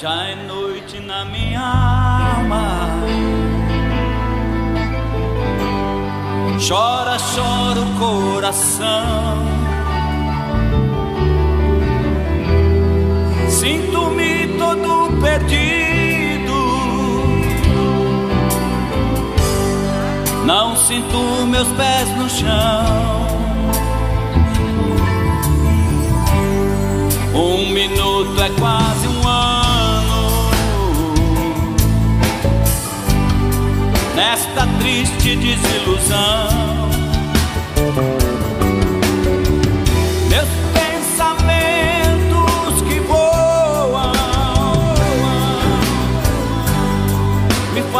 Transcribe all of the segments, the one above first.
Já é noite na minha alma. Chora, chora o coração. Sinto-me todo perdido. Não sinto meus pés no chão. Um minuto é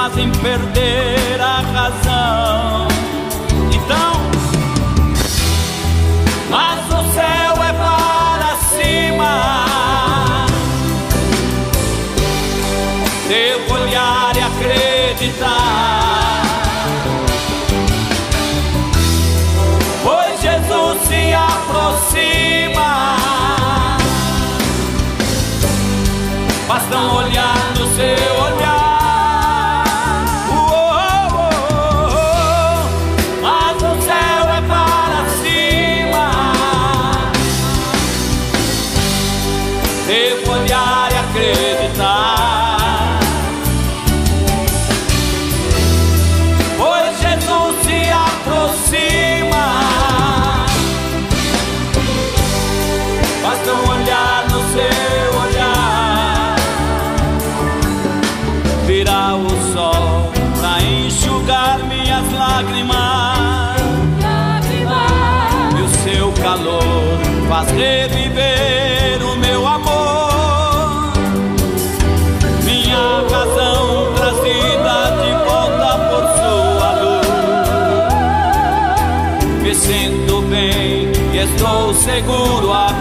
fazem perder a razão. Então, mas o céu é para cima. Devo olhar e acreditar. aproxima. Basta olhar no seu faz reviver o meu amor. Minha razão trazida de volta por sua luz. Me sinto bem e estou seguro agora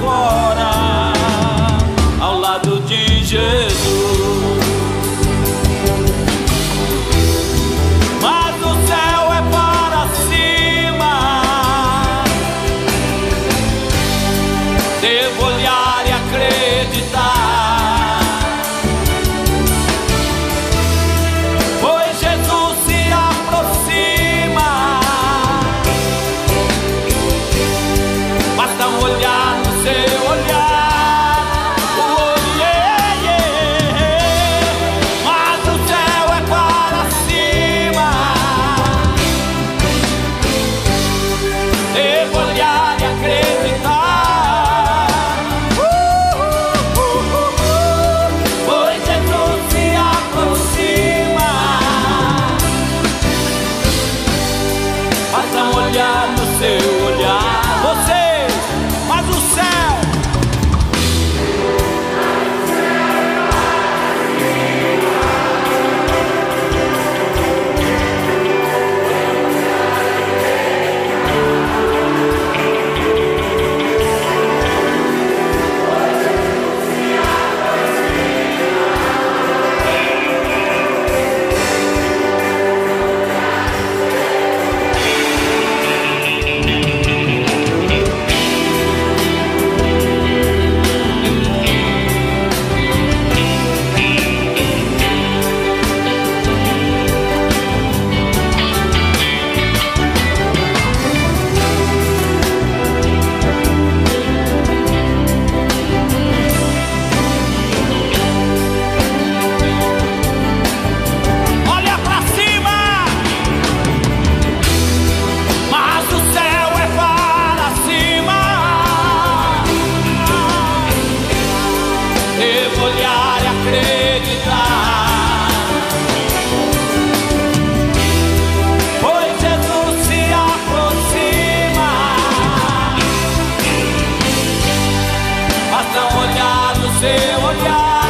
seu olhar.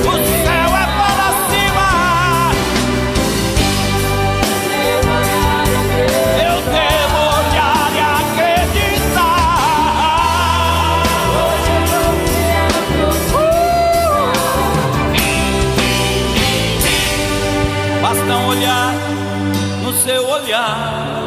O céu é para cima. Eu devo olhar e acreditar. Basta um olhar no seu olhar.